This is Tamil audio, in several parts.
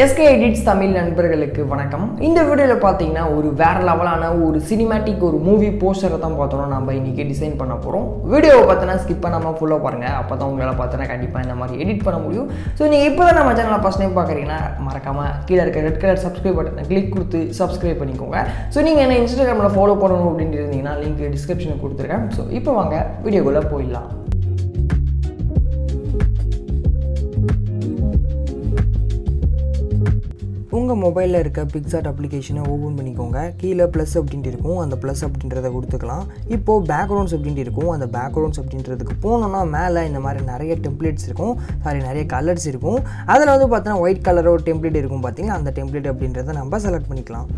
எஸ்கே எடிட்ஸ் தமிழ் நண்பர்களுக்கு வணக்கம். இந்த வீடியோவில் பார்த்தீங்கன்னா ஒரு வேற லெவலான ஒரு சினிமேட்டிக் ஒரு மூவி போஸ்டரை தான் பார்த்தோம்னா நம்ம இன்றைக்கி டிசைன் பண்ண போகிறோம் வீடியோவை பார்த்தோன்னா ஸ்கிப் பண்ணாமல் ஃபுல்லாக பாருங்கள் அப்போ தான் உங்களால் பார்த்தோன்னா கண்டிப்பாக இந்த மாதிரி எடிட் பண்ண முடியும். ஸோ நீங்கள் இப்போ தான் நம்ம சேனலை ஃபஸ்ட் டைம் பார்க்குறீங்கன்னா மறக்காமல் கீழே இருக்க ரெட் கலர் சப்ஸ்கிரைப் பட்டனை கிளிக் கொடுத்து சப்ஸ்கிரைப் பண்ணிக்கோங்க. ஸோ நீங்கள் என்ன இன்ஸ்டாகிராமில் ஃபாலோ பண்ணணும் அப்படின்ட்டு இருந்தீங்கன்னா லிங்க் டிஸ்கிரிப்ஷனில் கொடுத்துருக்கேன். ஸோ இப்போ வாங்க வீடியோக்குள்ளே போயிடலாம். உங்கள் மொபைலில் இருக்க பிக்சாட் அப்ளிகேஷனை ஓப்பன் பண்ணிக்கோங்க. கீழே ப்ளஸ் அப்படின்ட்டு இருக்கும். அந்த ப்ளஸ் அப்படின்றத கொடுத்துக்கலாம். இப்போது பேக்ரவுண்ட்ஸ் அப்படின்ட்டு இருக்கும். அந்த பேக்ரவுண்ட்ஸ் அப்படின்றதுக்கு போனோன்னா மேலே இந்த மாதிரி நிறைய டெம்ப்ளேட்ஸ் இருக்கும். சாரி நிறைய கலர்ஸ் இருக்கும். அதில் வந்து பார்த்தீங்கன்னா ஒயிட் கலரோ டெம்ப்ளேட் இருக்கும் பார்த்தீங்கன்னா அந்த டெம்ப்ளேட் அப்படின்றத நம்ம செலக்ட் பண்ணிக்கலாம்.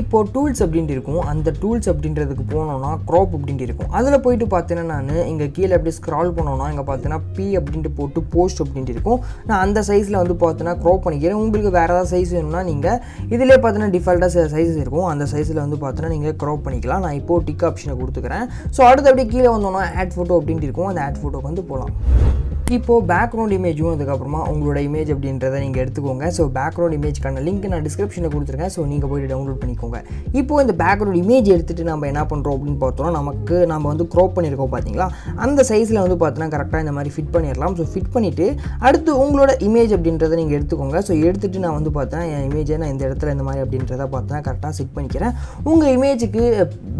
இப்போது டூல்ஸ் அப்படின்ட்டு இருக்கும். அந்த டூல்ஸ் அப்படின்றதுக்கு போனோன்னா க்ராப் அப்படின்ட்டு இருக்கும். அதில் போயிட்டு பார்த்தீங்கன்னா நான் இங்கே கீழே அப்படியே ஸ்க்ரால் பண்ணோன்னா இங்கே பார்த்தீங்கன்னா பி அப்படின்ட்டு போட்டு போஸ்ட் அப்படின்ட்டு இருக்கும். நான் அந்த சைஸில் வந்து பார்த்தீங்கன்னா க்ராப் பண்ணிக்கிறேன். உங்களுக்கு வேறு ஏதாவது சைஸ் வேணும்னா நீங்கள் இதிலே பார்த்தீங்கன்னா டிஃபால்ட்டாக சைஸஸ் இருக்கும். அந்த சைஸில் வந்து பார்த்தீங்கன்னா நீங்கள் க்ராப் பண்ணிக்கலாம். நான் இப்போது டிக் ஆப்ஷனை கொடுத்துக்கிறேன். ஸோ அடுத்து அப்படியே கீழே வந்தோன்னா ஆட் ஃபோட்டோ அப்படின்ட்டு இருக்கும். அந்த ஆட் ஃபோட்டோக்கு வந்து போகலாம் இப்போது பேக்ரவுண்ட் இமேஜும் அதுக்கப்புறமா உங்களோட இமேஜ் அப்படின்றத நீங்கள் எடுத்துக்கோங்க. ஸோ பேக்ரவுண்ட் இமேஜ்க்கான லிங்க் நான் டிஸ்கிரிப்ஷனில் கொடுத்துருக்கேன். ஸோ நீங்கள் போய்ட்டு டவுன்லோட் பண்ணிக்கோங்க. இப்போ இந்த பேக்ரவுண்ட் இமேஜ் எடுத்துகிட்டு நம்ம என்ன பண்ணுறோம் அப்படின்னு பார்த்தோம்னா நமக்கு நம்ம வந்து க்ரோப் பண்ணியிருக்கோம் பார்த்தீங்களா? அந்த சைஸில் வந்து பார்த்தோன்னா கரெக்டாக இந்த மாதிரி ஃபிட் பண்ணிடலாம். ஸோ ஃபிட் பண்ணிவிட்டு அடுத்து உங்களோட இமேஜ் அப்படின்றத நீங்கள் எடுத்துக்கோங்க. ஸோ எடுத்துகிட்டு நான் வந்து பார்த்தேன் என் இமேஜை நான் இந்த இடத்துல இந்த மாதிரி அப்படின்றத பார்த்தேன். கரெக்டாக செட் பண்ணிக்கிறேன். உங்கள் இமேஜுக்கு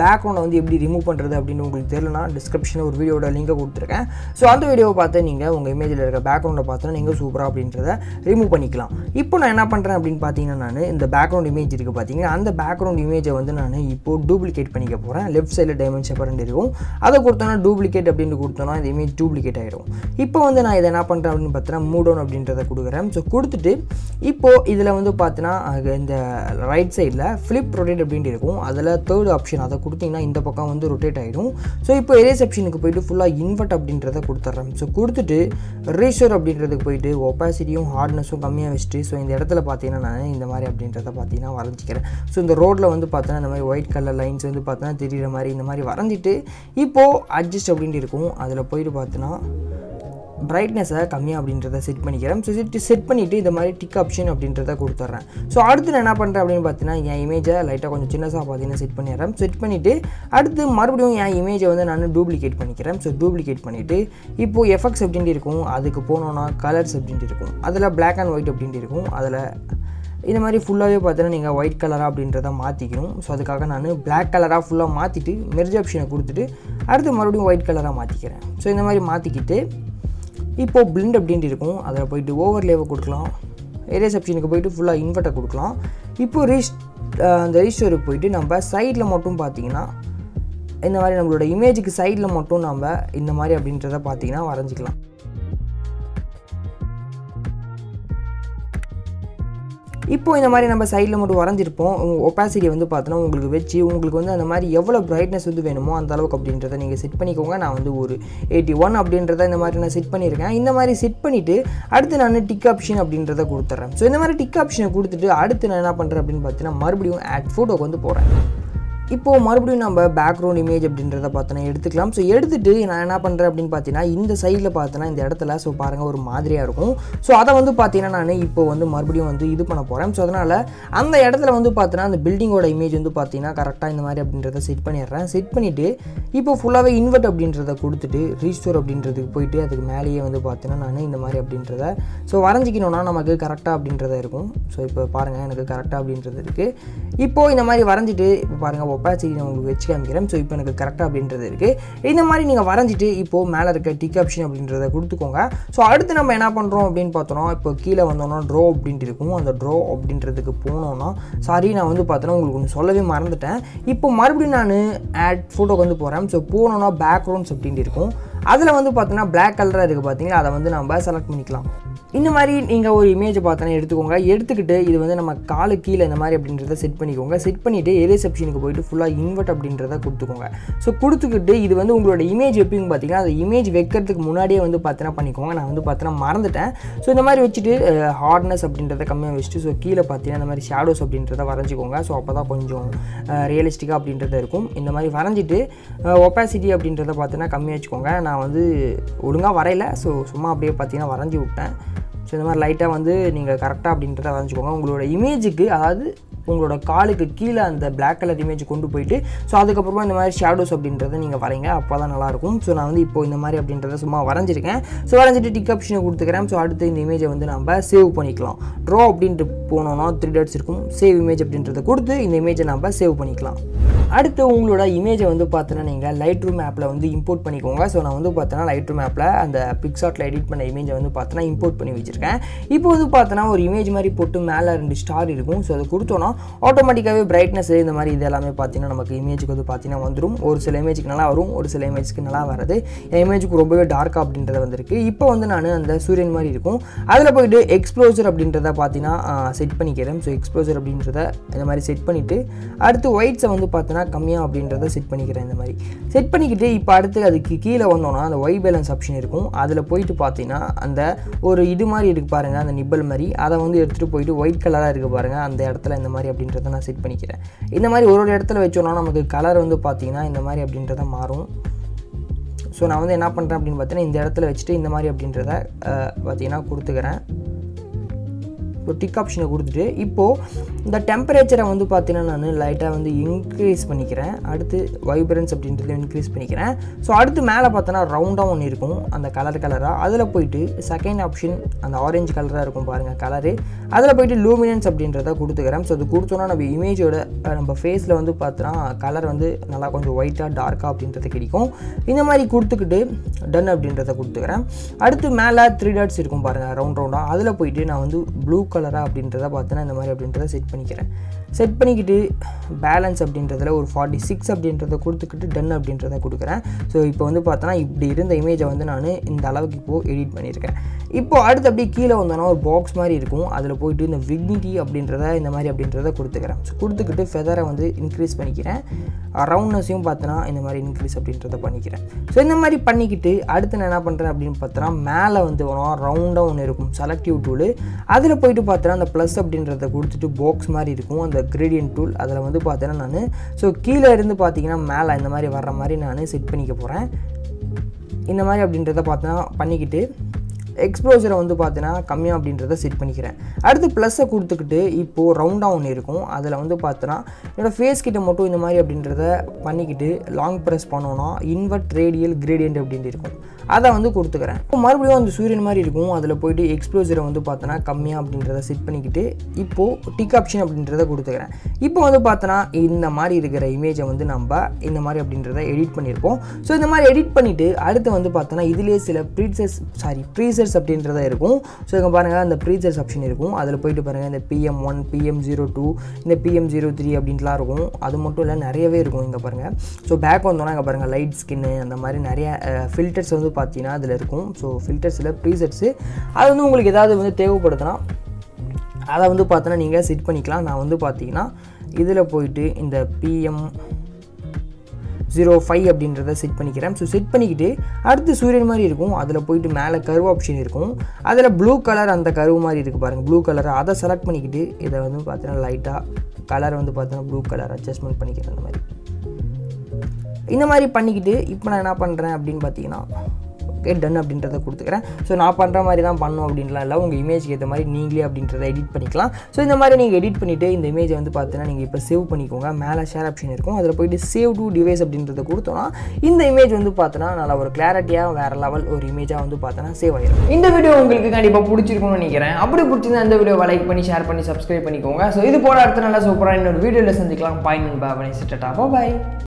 பேக்ரவுண்டை வந்து எப்படி ரிமூவ் பண்ணுறது அப்படின்னு உங்களுக்கு தெரியலனா டிஸ்கிரிப்ஷனில் ஒரு வீடியோட லிங்கை கொடுத்துருக்கேன். ஸோ அந்த வீடியோவை பார்த்து நீங்கள் உங்கள் இமேஜில் இருக்க பேக்ரவுண்டை பார்த்தோன்னா நீங்கள் சூப்பராக அப்படின்றத ரிமூவ் பண்ணிக்கலாம். இப்போ நான் என்ன பண்ணுறேன் அப்படின்னு பார்த்தீங்கன்னா நான் இந்த பேக்ரவுண்ட் இமேஜ் இருக்குது பார்த்தீங்கன்னா அந்த பேக்ரவுண்ட் இமேஜை வந்து நான் இப்போ டூப்ளிகேட் பண்ணிக்க போகிறேன் லெஃப்ட் சைடில் டைமண்ட் செப்பரண்ட் இருக்கும் அதை கொடுத்தோன்னா டூப்ளிகேட் அப்படின்னு கொடுத்தோன்னா இந்த இமேஜ் டூப்ளிகேட் ஆகிடும் இப்போ வந்து நான் இதை என்ன பண்ணுறேன் அப்படின்னு பார்த்தீங்கன்னா மூடவுன் அப்படின்றத கொடுக்குறேன். ஸோ கொடுத்துட்டு இப்போது இதில் வந்து பார்த்தீங்கன்னா இந்த ரைட் சைடில் ஃப்ளிப் ரொட்டேட் அப்படின்ட்டு இருக்கும். அதில் தேர்ட் ஆப்ஷன் அதை கொடுத்தீங்கன்னா இந்த பக்கம் வந்து ரொட்டேட் ஆகிடும் ஸோ இப்போ எரேஸ் ஆப்ஷனுக்கு போயிட்டு ஃபுல்லாக இன்வெர்ட் அப்படின்றத கொடுத்துட்றேன். ஸோ கொடுத்துட்டு ரேஷர் அப்படின்றதுக்கு போயிட்டு ஒப்பாசிட்டியும் ஹார்ட்னஸும் கம்மியாக வச்சுட்டு ஸோ இந்த இடத்துல பார்த்தீங்கன்னா நான் இந்த மாதிரி அப்படின்றத பார்த்தீங்கன்னா வரைஞ்சிக்கிறேன். ஸோ இந்த ரோட்டில் வந்து பார்த்தோன்னா இந்த மாதிரி ஒயிட் கலர் லைன்ஸ் வந்து பார்த்தோன்னா தெரிகிற மாதிரி இந்த மாதிரி வரைஞ்சிட்டு இப்போது அட்ஜஸ்ட் அப்படின்ட்டு இருக்கும். அதில் போயிட்டு பார்த்தோன்னா பிரைட்னஸை கம்மியாக அப்படின்றத செட் பண்ணிக்கிறேன். ஸோ செட் செட் பண்ணிவிட்டு இந்த மாதிரி டிக் ஆப்ஷன் அப்படின்றத கொடுத்துட்றேன். ஸோ அடுத்து நான் என்ன பண்ணுறேன் அப்படின்னு பார்த்தீங்கன்னா என் இமேஜை லைட்டாக கொஞ்சம் சின்னதாக பார்த்தீங்கன்னா செட் பண்ணிடுறேன். செட் பண்ணிவிட்டு அடுத்து மறுபடியும் என் இமேஜை வந்து நான் டூப்ளிகேட் பண்ணிக்கிறேன். ஸோ டூப்ளிகேட் பண்ணிவிட்டு இப்போது எஃபெக்ட்ஸ் அப்படின்ட்டு இருக்கும். அதுக்கு போனோன்னா கலர்ஸ் அப்படின்ட்டு இருக்கும். அதில் பிளாக் அண்ட் ஒயிட் அப்படின்ட்டு இருக்கும். அதில் இந்த மாதிரி ஃபுல்லாகவே பார்த்தீங்கன்னா நீங்கள் ஒயிட் கலராக அப்படின்றத மாற்றிக்கணும் ஸோ அதுக்காக நான் பிளாக் கலராக ஃபுல்லாக மாற்றிட்டு மெர்ஜ் ஆப்ஷனை கொடுத்துட்டு அடுத்து மறுபடியும் ஒயிட் கலராக மாற்றிக்கிறேன் ஸோ இந்த மாதிரி மாற்றிக்கிட்டு இப்போது பிளிண்ட் அப்படின்ட்டு இருக்கும். அதில் போயிட்டு ஓவர்லேவை கொடுக்கலாம். ஏரியாஸ் ஆப்ஷனுக்கு போயிட்டு ஃபுல்லாக இன்வெர்ட்டை கொடுக்கலாம். இப்போது ரீஸ் அந்த ரீஸ்டோருக்கு போயிட்டு நம்ம சைடில் மட்டும் பார்த்தீங்கன்னா இந்த மாதிரி நம்மளோட இமேஜுக்கு சைடில் மட்டும் நம்ம இந்த மாதிரி அப்படின்றத பார்த்தீங்கன்னா வரைஞ்சிக்கலாம். இப்போ இந்த மாதிரி நம்ம சைடில் மட்டும் வரைஞ்சிருப்போம். ஒப்பாசிட்டி வந்து பார்த்தோன்னா உங்களுக்கு வச்சு உங்களுக்கு வந்து அந்த மாதிரி எவ்வளோ பிரைட்னஸ் வந்து வேணுமோ அந்த அளவுக்கு அப்படின்றத நீங்கள் செட் பண்ணிக்கோங்க. நான் வந்து ஒரு எயிட்டி ஒன் அப்படின்றத இந்த மாதிரி நான் செட் பண்ணியிருக்கேன். இந்த மாதிரி செட் பண்ணிவிட்டு அடுத்து நான் டிக் ஆப்ஷன் அப்படின்றத கொடுத்துட்றேன். ஸோ இந்த மாதிரி டிக் ஆப்ஷனை கொடுத்துட்டு அடுத்து நான் என்ன பண்ணுறேன் அப்படின்னு பார்த்தீங்கன்னா மறுபடியும் ஆட் ஃபோட்டோக்கு வந்து போகிறேன் இப்போது மறுபடியும் நம்ம பேக்ரவுண்ட் இமேஜ் அப்படின்றத பார்த்தோன்னா எடுத்துக்கலாம். ஸோ எடுத்துகிட்டு நான் என்ன பண்ணுறேன் அப்படின்னு பார்த்தீங்கன்னா இந்த சைடில் பார்த்தோன்னா இந்த இடத்துல ஸோ பாருங்கள் ஒரு மாதிரியாக இருக்கும். ஸோ அதை வந்து பார்த்தீங்கன்னா நான் இப்போ வந்து மறுபடியும் வந்து இது பண்ண போகிறேன் ஸோ அதனால் அந்த இடத்துல வந்து பார்த்தீங்கன்னா அந்த பில்டிங்கோட இமேஜ் வந்து பார்த்தீங்கன்னா கரெக்டாக இந்த மாதிரி அப்படின்றத செட் பண்ணிடுறேன். செட் பண்ணிவிட்டு இப்போ ஃபுல்லாகவே இன்வெர்ட் அப்படின்றத கொடுத்துட்டு ரீஸ்டோர் அப்படின்றதுக்கு போயிட்டு அதுக்கு மேலேயே வந்து பார்த்தீங்கன்னா நான் இந்த மாதிரி அப்படின்றத ஸோ வரைஞ்சிக்கணும்னா நமக்கு கரெக்டாக அப்படின்றத இருக்கும். ஸோ இப்போ பாருங்கள் எனக்கு கரெக்டாக அப்படின்றது இருக்குது இப்போது இந்த மாதிரி வரைஞ்சிட்டு இப்போ பாருங்கள் ஒப்பாசிட்டி நான் உங்களுக்கு வச்சு காமிக்கிறேன் ஸோ இப்போ எனக்கு கரெக்டாக அப்படின்றது இருக்குது இந்த மாதிரி நீங்கள் வரைஞ்சிட்டு இப்போது மேலே இருக்க டிக் ஆப்ஷன் அப்படின்றத கொடுத்துக்கோங்க. ஸோ அடுத்து நம்ம என்ன பண்ணுறோம் அப்படின்னு பார்த்தோன்னா இப்போ கீழே வந்தோன்னா ட்ரோ அப்படின்ட்டு இருக்கும். அந்த ட்ரோ அப்படின்றதுக்கு போனோன்னா சாரி நான் வந்து பார்த்தோன்னா உங்களுக்கு ஒன்று சொல்லவே மறந்துட்டேன். இப்போ மறுபடியும் நான் ஆட் ஃபோட்டோக்கு வந்து போகிறேன் ஸோ போனோன்னா பேக்ரவுண்ட்ஸ் அப்படின்ட்டு இருக்கும். அதில் வந்து பார்த்தோன்னா பிளாக் கலராக இருக்குது பார்த்தீங்களா அதை வந்து நம்ம செலக்ட் பண்ணிக்கலாம். இந்த மாதிரி நீங்கள் ஒரு இமேஜை பார்த்தோன்னா எடுத்துக்கோங்க. எடுத்துக்கிட்டு இது வந்து நம்ம காலு கீழே இந்த மாதிரி அப்படின்றத செட் பண்ணிக்கோங்க. செட் பண்ணிவிட்டு எரேஸ் ஆப்ஷனுக்கு போயிட்டு ஃபுல்லாக இன்வெர்ட் அப்படின்றத கொடுத்துக்கோங்க. ஸோ கொடுத்துக்கிட்டு இது வந்து உங்களோட இமேஜ் எப்பயும் பார்த்தீங்கன்னா அந்த இமேஜ் வைக்கிறதுக்கு முன்னாடியே வந்து பார்த்தீங்கன்னா பண்ணிக்கோங்க. நான் வந்து பார்த்தீங்கன்னா மறந்துட்டேன். ஸோ இந்த மாதிரி வச்சுட்டு ஹார்ட்னஸ் அப்படின்றத கம்மியாக வச்சுட்டு ஸோ கீழே பார்த்தீங்கன்னா இந்த மாதிரி ஷேடோஸ் அப்படின்றத வரைஞ்சிக்கோங்க. ஸோ அப்போ தான் கொஞ்சம் ரியலிஸ்டிக்காக அப்படின்றத இருக்கும். இந்த மாதிரி வரைஞ்சிட்டு ஒப்பாசிட்டி அப்படின்றத பார்த்தீங்கன்னா கம்மியாக வச்சுக்கோங்க. நான் வந்து ஒழுங்காக வரையல. ஸோ சும்மா அப்படியே பார்த்தீங்கன்னா வரைஞ்சி விட்டேன். ஸோ இந்த மாதிரி லைட்டாக வந்து நீங்கள் கரெக்டாக அப்படின்றத வரைஞ்சிக்கோங்க. உங்களோட இமேஜுக்கு அதாவது உங்களோட காலுக்கு கீழே அந்த பிளாக் கலர் இமேஜ் கொண்டு போயிட்டு ஸோ அதுக்கப்புறமா இந்த மாதிரி ஷேடோஸ் அப்படின்றத நீங்கள் வரைங்க. அப்போ தான் நல்லாயிருக்கும். ஸோ நான் வந்து இப்போ இந்த மாதிரி அப்படின்றத சும்மா வரைஞ்சிருக்கேன். ஸோ வரைஞ்சிட்டு டிக் ஆப்ஷனை கொடுத்துக்கிறேன். ஸோ அடுத்து இந்த இமேஜை வந்து நம்ம சேவ் பண்ணிக்கலாம். ட்ரா அப்படின்ட்டு போனோம்னா த்ரீ டேட்ஸ் இருக்கும். சேவ் இமேஜ் அப்படின்றத கொடுத்து இந்த இமேஜை நம்ம சேவ் பண்ணிக்கலாம். அடுத்து உங்களோட இமேஜை வந்து பார்த்தோன்னா நீங்கள் லைட் ரூம் ஆப்பில் வந்து இம்போர்ட் பண்ணிக்கோங்க. ஸோ நான் வந்து பார்த்தோன்னா லைட் ரூம் ஆப்பில் அந்த பிக்சாட்டில் எடிட் பண்ண இமேஜை வந்து பார்த்தோன்னா இம்போர்ட் பண்ணி வச்சுருக்கேன். இப்போ வந்து பார்த்தோன்னா ஒரு இமேஜ் மாதிரி போட்டு மேலே ரெண்டு ஸ்டார் இருக்கும். ஸோ அதை கொடுத்தோன்னா ஆட்டோமேட்டிக்காகவே பிரைட்னஸ் இந்த மாதிரி இது எல்லாமே பார்த்தீங்கன்னா நமக்கு இமேஜுக்கு வந்து பார்த்தீங்கன்னா வந்துடும் ஒரு சில இமேஜுக்கு நல்லா வரும் ஒரு சில இமேஜ்க்கு நல்லா வராது. என் இமேஜுக்கு ரொம்பவே டார்க்காக அப்படின்றது வந்திருக்கு. இப்போ வந்து நான் அந்த சூரியன் மாதிரி இருக்கும். அதில் போயிட்டு எக்ஸ்ப்ளோசர் அப்படின்றத பார்த்தீங்கன்னா செட் பண்ணிக்கிறேன். ஸோ எக்ஸ்ப்ளோசர் அப்படின்றத இந்த மாதிரி செட் பண்ணிவிட்டு அடுத்து ஒயிட்ஸை வந்து பார்த்தீங்கன்னா கம்மியாக அப்படின்றத செட் பண்ணிக்கிறேன் இந்த மாதிரி. செட் பண்ணிக்கிட்டு இப்போ அடுத்து அதுக்கு கீழே வந்தோன்னா அந்த ஒய் பேலன்ஸ் ஆப்ஷன் இருக்கும். அதில் போயிட்டு பார்த்தீங்கன்னா அந்த ஒரு இது மாதிரி இருக்குது பாருங்கள் அந்த நிப்பல் மாதிரி. அதை வந்து எடுத்துகிட்டு போயிட்டு ஒயிட் கலராக இருக்குது பாருங்கள் அந்த இடத்துல இந்த மாதிரி அப்படின்றத நான் செட் பண்ணிக்கிறேன். இந்த மாதிரி ஒரு ஒரு இடத்துல வச்சோன்னா நமக்கு கலர் வந்து பார்த்தீங்கன்னா இந்த மாதிரி அப்படின்றத மாறும். ஸோ நான் வந்து என்ன பண்ணுறேன் அப்படின்னு பார்த்தீங்கன்னா இந்த இடத்துல வச்சுட்டு இந்த மாதிரி அப்படின்றத பார்த்திங்கன்னா பார்த்தீங்கன்னா கொடுத்துக்கிறேன். ஒரு டிக் ஆப்ஷனை கொடுத்துட்டு இப்போது இந்த டெம்பரேச்சரை வந்து பார்த்தீங்கன்னா நான் லைட்டாக வந்து இன்க்ரீஸ் பண்ணிக்கிறேன். அடுத்து வைப்ரன்ஸ் அப்படின்றத இன்க்ரீஸ் பண்ணிக்கிறேன். ஸோ அடுத்து மேலே பார்த்தோன்னா ரவுண்டாக ஒன்று இருக்கும். அந்த கலர் கலராக அதில் போயிட்டு செகண்ட் ஆப்ஷன் அந்த ஆரஞ்சு கலராக இருக்கும் பாருங்கள் கலரு அதில் போயிட்டு லூமினன்ஸ் அப்படின்றத கொடுத்துக்கிறேன். ஸோ அது கொடுத்தோன்னா நம்ம இமேஜோட நம்ம ஃபேஸில் வந்து பார்த்தோன்னா கலர் வந்து நல்லா கொஞ்சம் ஒயிட்டாக டார்க்காக அப்படின்றது கிடைக்கும். இந்த மாதிரி கொடுத்துக்கிட்டு டன் அப்படின்றத கொடுத்துக்கிறேன். அடுத்து மேலே த்ரீ டாட்ஸ் இருக்கும் பாருங்கள் ரவுண்ட் ரவுண்டாக அதில் போயிட்டு நான் வந்து ப்ளூ கலராக அப்படின்றத பார்த்தோன்னா இந்த மாதிரி அப்படின்றத செட் பண்ணிக்கிறேன். செட் பண்ணிக்கிட்டு பேலன்ஸ் அப்படின்றதில் ஒரு ஃபார்ட்டி சிக்ஸ் அப்படின்றத கொடுத்துக்கிட்டு டன் அப்படின்றத கொடுக்குறேன். ஸோ இப்போ வந்து பார்த்தோன்னா இப்படி இருந்த இமேஜை வந்து நான் இந்த அளவுக்கு இப்போது எடிட் பண்ணியிருக்கேன். இப்போது அடுத்து அப்படியே கீழே வந்தோன்னா ஒரு பாக்ஸ் மாதிரி இருக்கும். அதில் போயிட்டு இந்த விக்னிட்டி அப்படின்றத இந்த மாதிரி அப்படின்றத கொடுத்துக்கிறேன். ஸோ கொடுத்துக்கிட்டு ஃபெதரை வந்து இன்க்ரீஸ் பண்ணிக்கிறேன். Uh, ரவுண்ட்னஸையும் பார்த்தோன்னா இந்த மாதிரி இன்க்ரீஸ் அப்படின்றத பண்ணிக்கிறேன். ஸோ இந்த மாதிரி பண்ணிக்கிட்டு அடுத்து நான் என்ன பண்ணுறேன் அப்படின்னு பார்த்தோன்னா மேலே வந்து வரும் ரவுண்டாக ஒன்று இருக்கும். செலக்டிவ் டூலு அதில் போயிட்டு பார்த்தோன்னா அந்த ப்ளஸ் அப்படின்றத கொடுத்துட்டு பாக்ஸ் மாதிரி இருக்கும். அந்த கிரேடியன்ட் டூல் அதில் வந்து பார்த்தேன்னா நான் ஸோ கீழே இருந்து பார்த்தீங்கன்னா மேலே இந்த மாதிரி வர்ற மாதிரி நான் செட் பண்ணிக்க போகிறேன் இந்த மாதிரி அப்படின்றத பார்த்தா பண்ணிக்கிட்டு எக்ஸ்போசரை வந்து பார்த்தீங்கன்னா கம்மியாக அப்படின்றத செட் பண்ணிக்கிறேன். அடுத்து ப்ளஸ்ஸை கொடுத்துக்கிட்டு இப்போது ரவுண்டாக ஒன்று இருக்கும். அதில் வந்து பார்த்தோன்னா என்னோடய ஃபேஸ் கிட்ட மட்டும் இந்த மாதிரி அப்படின்றத பண்ணிக்கிட்டு லாங் ப்ரெஸ் பண்ணோன்னா இன்வெர்ட் ரேடியல் கிரேடியன்ட் அப்படின்ட்டு இருக்கும். அதை வந்து கொடுத்துக்கிறேன். இப்போ மறுபடியும் அந்த சூரியன் மாதிரி இருக்கும். அதில் போயிட்டு எக்ஸ்ப்ளோசரை வந்து பார்த்தோன்னா கம்மியாக அப்படின்றத செட் பண்ணிக்கிட்டு இப்போது டிக் ஆப்ஷன் அப்படின்றத கொடுத்துக்கிறேன். இப்போ வந்து பார்த்தோன்னா இந்த மாதிரி இருக்கிற இமேஜை வந்து நம்ம இந்த மாதிரி அப்படின்றத எடிட் பண்ணியிருப்போம் ஸோ இந்த மாதிரி எடிட் பண்ணிவிட்டு அடுத்து வந்து பார்த்தோன்னா இதிலே சில ப்ரீசர்ஸ் சாரி ப்ரீசர்ஸ் அப்படின்றத இருக்கும். ஸோ இங்கே பாருங்கள் அந்த ப்ரீசர்ஸ் ஆப்ஷன் இருக்கும். அதில் போயிட்டு பாருங்கள் இந்த PM one PM zero two இந்த பிஎம் ஜீரோ த்ரீ அப்படின்ட்டுலாம் இருக்கும். அது மட்டும் இல்லை நிறையவே இருக்கும் இங்கே பாருங்கள் ஸோ பேக் வந்தோன்னா இங்கே பாருங்கள் லைட் ஸ்கின்னு அந்த மாதிரி நிறைய ஃபில்டர்ஸ் வந்து பார்த்தீங்கன்னா அதில் இருக்கும். ஸோ ஃபில்டர்ஸில் ப்ரீசெட்ஸு அது வந்து உங்களுக்கு ஏதாவது வந்து தேவைப்படுதுன்னா அதை வந்து பார்த்தோன்னா நீங்கள் செட் பண்ணிக்கலாம். நான் வந்து பார்த்தீங்கன்னா இதில் போயிட்டு இந்த பிஎம் ஜீரோ ஃபைவ் அப்படின்றத செட் பண்ணிக்கிறேன். ஸோ செட் பண்ணிக்கிட்டு அடுத்து சூரியன் மாதிரி இருக்கும். அதில் போயிட்டு மேலே கருவு ஆப்ஷன் இருக்கும். அதில் ப்ளூ கலர் அந்த கருவு மாதிரி இருக்குது பாருங்கள் ப்ளூ கலர் அதை செலக்ட் பண்ணிக்கிட்டு இதை வந்து பார்த்தீங்கன்னா லைட்டாக கலர் வந்து பார்த்தீங்கன்னா ப்ளூ கலர் அட்ஜஸ்ட்மெண்ட் பண்ணிக்கிறேன் அந்த மாதிரி. இந்த மாதிரி பண்ணிக்கிட்டு இப்போ நான் என்ன பண்ணுறேன் அப்படின்னு பார்த்தீங்கன்னா ஓகே டன் அப்படின்றத கொடுத்துக்கிறேன். ஸோ நான் பண்ணுற மாதிரி தான் பண்ணும் அப்படின்லாம் இல்லை. உங்கள் இமேஜ்க்கு ஏற்ற மாதிரி நீங்களே அப்படின்றத எடிட் பண்ணிக்கலாம். ஸோ இந்த மாதிரி நீங்கள் எடிட் பண்ணிவிட்டு இந்த இமேஜை வந்து பார்த்தீங்கன்னா நீங்கள் இப்போ சேவ் பண்ணிக்கோங்க. மேலே ஷேர் ஆப்ஷன் இருக்கும். அதில் போயிட்டு சேவ் டு டிவைஸ் அப்படின்றத கொடுத்தோன்னா இந்த இமேஜ் வந்து பார்த்தோன்னா நல்லா ஒரு கிளாரிட்டியாக வேறு லெவல் ஒரு இமேஜாக வந்து பார்த்தோன்னா சேவ் ஆகிடும் இந்த வீடியோ உங்களுக்கு கண்டிப்பாக பிடிச்சிருக்கும்னு நினைக்கிறேன். அப்படி பிடிச்சிருந்தா இந்த வீடியோவை லைக் பண்ணி ஷேர் பண்ணி சப்ஸ்கிரைப் பண்ணிக்கோங்க. ஸோ இது போல அடுத்த நல்லா சூப்பராக இன்னொரு வீடியோவில் சந்திக்கலாம். பாய் நண்பா பாய்